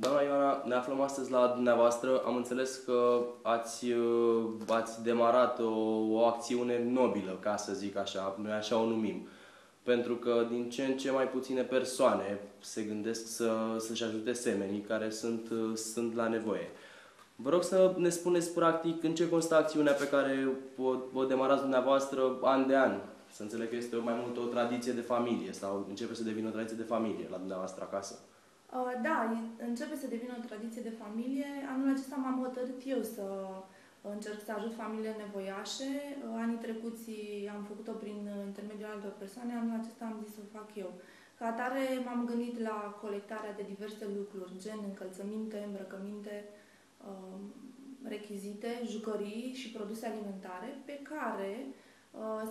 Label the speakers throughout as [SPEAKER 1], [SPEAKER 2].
[SPEAKER 1] Doamna Ioana, ne aflăm astăzi la dumneavoastră. Am înțeles că ați, uh, ați demarat o, o acțiune nobilă, ca să zic așa, noi așa o numim. Pentru că din ce în ce mai puține persoane se gândesc să, să-și ajute semenii care sunt, uh, sunt la nevoie. Vă rog să ne spuneți practic în ce constă acțiunea pe care o, o demarați dumneavoastră an de an. Să înțeleg că este mai mult o tradiție de familie sau începe să devină o tradiție de familie la dumneavoastră acasă.
[SPEAKER 2] Uh, Da, e- începe să devină o tradiție de familie. Anul acesta m-am hotărât eu să încerc să ajut familiile nevoiașe. Uh, Anii trecuți am făcut-o prin intermediul altor persoane, anul acesta am zis să o fac eu. Ca atare m-am gândit la colectarea de diverse lucruri, gen încălțăminte, îmbrăcăminte, uh, rechizite, jucării și produse alimentare, pe care uh,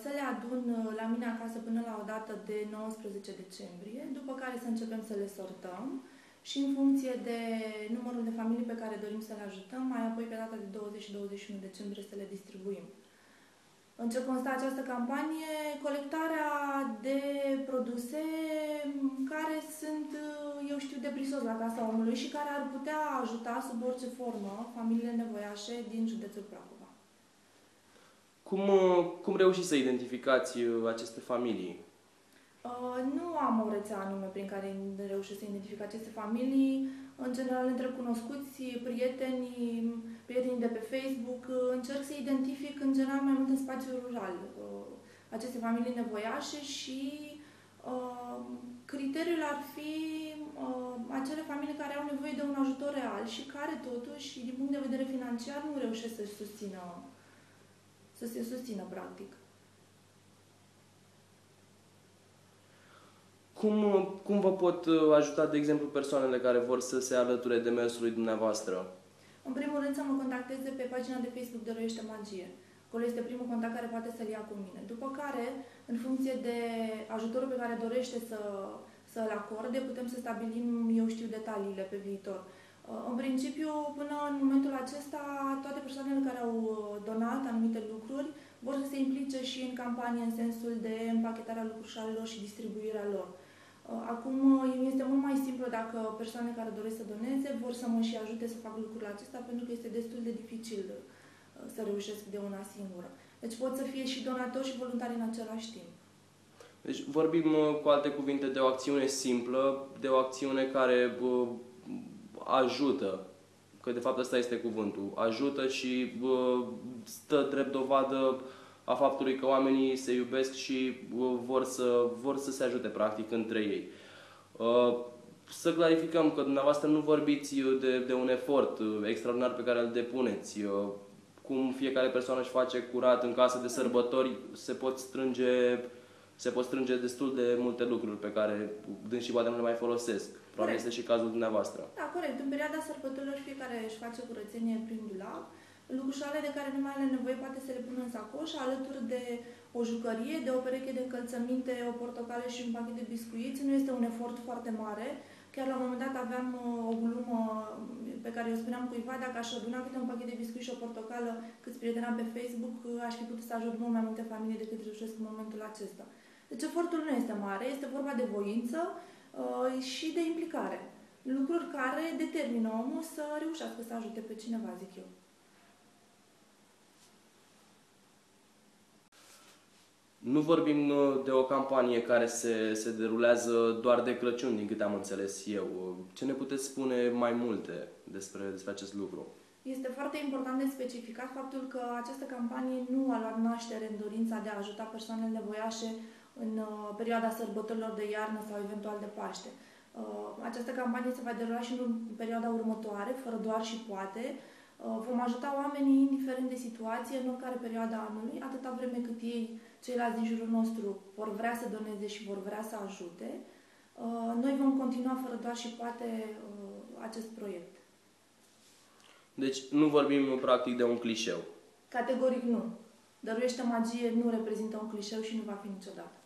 [SPEAKER 2] să le adun uh, la mine acasă până la o dată de 19 decembrie, după care să începem să le sortăm și în funcție de numărul de familii pe care dorim să le ajutăm, mai apoi pe data de 20 și 21 decembrie să le distribuim. În ce constă această campanie? Colectarea de produse care sunt, eu știu, de prisos la casa omului și care ar putea ajuta sub orice formă familiile nevoiașe din județul Prahova.
[SPEAKER 1] Cum, uh, cum reușiți să identificați uh, aceste familii?
[SPEAKER 2] Uh, Nu am o rețea anume prin care reușesc să identific aceste familii. În general, între cunoscuți, prieteni, prietenii de pe Facebook, uh, încerc să identific în general mai mult în spațiul rural uh, aceste familii nevoiașe și uh, criteriul ar fi uh, acele familii care au nevoie de un ajutor real și care totuși, din punct de vedere financiar, nu reușesc să susțină, să se susțină practic.
[SPEAKER 1] Cum, uh, cum vă pot uh, ajuta, de exemplu, persoanele care vor să se alăture demersului dumneavoastră?
[SPEAKER 2] În primul rând să mă contacteze pe pagina de Facebook Dăruiește Magie. Acolo este primul contact care poate să-l ia cu mine. După care, în funcție de ajutorul pe care dorește să, să-l acorde, putem să stabilim, eu știu, detaliile pe viitor. Uh, În principiu, până în momentul acesta, toate persoanele care au uh, donat anumite lucruri vor să se implice și în campanie în sensul de împachetarea lucrușalelor și distribuirea lor. Uh, Acum îmi este mult mai simplu dacă persoane care doresc să doneze vor să mă și ajute să fac lucrul acesta pentru că este destul de dificil uh, să reușesc de una singură. Deci pot să fie și donator și voluntar în același timp.
[SPEAKER 1] Deci vorbim, uh, cu alte cuvinte, de o acțiune simplă, de o acțiune care uh, ajută, că de fapt ăsta este cuvântul, ajută și uh, stă drept dovadă a faptului că oamenii se iubesc și uh, vor să, vor să se ajute practic între ei. Uh, Să clarificăm că dumneavoastră nu vorbiți de, de un efort uh, extraordinar pe care îl depuneți. Uh, Cum fiecare persoană își face curat în casă de sărbători, se pot strânge se pot strânge destul de multe lucruri pe care dânsii poate nu le mai folosesc. Probabil
[SPEAKER 2] Corect.
[SPEAKER 1] este și cazul dumneavoastră.
[SPEAKER 2] Da, corect. În perioada sărbătorilor fiecare își face curățenie prin dulap. Lucrușoare de care nu mai are nevoie poate să le pună în sacoș, alături de o jucărie, de o pereche de încălțăminte, o portocală și un pachet de biscuiți. Nu este un efort foarte mare. Chiar la un moment dat aveam uh, o glumă pe care eu spuneam cuiva, dacă aș aduna câte un pachet de biscuiți și o portocală câți prietenam pe Facebook, uh, aș fi putut să ajut mult mai multe familii decât reușesc în momentul acesta. Deci efortul nu este mare, este vorba de voință uh, și de implicare. Lucruri care determină omul să reușească să ajute pe cineva, zic eu.
[SPEAKER 1] Nu vorbim uh, de o campanie care se, se derulează doar de Crăciun, din câte am înțeles eu. Ce ne puteți spune mai multe despre, despre acest lucru?
[SPEAKER 2] Este foarte important de specificat faptul că această campanie nu a luat naștere în dorința de a ajuta persoanele nevoiașe în uh, perioada sărbătorilor de iarnă sau eventual de Paște. Uh, această campanie se va derula și în perioada următoare, fără doar și poate. Uh, vom ajuta oamenii indiferent de situație în oricare perioadă a anului, atâta vreme cât ei, ceilalți din jurul nostru, vor vrea să doneze și vor vrea să ajute. Uh, Noi vom continua fără doar și poate uh, acest proiect.
[SPEAKER 1] Deci nu vorbim practic de un clișeu.
[SPEAKER 2] Categoric nu. Dăruiește magie nu reprezintă un clișeu și nu va fi niciodată.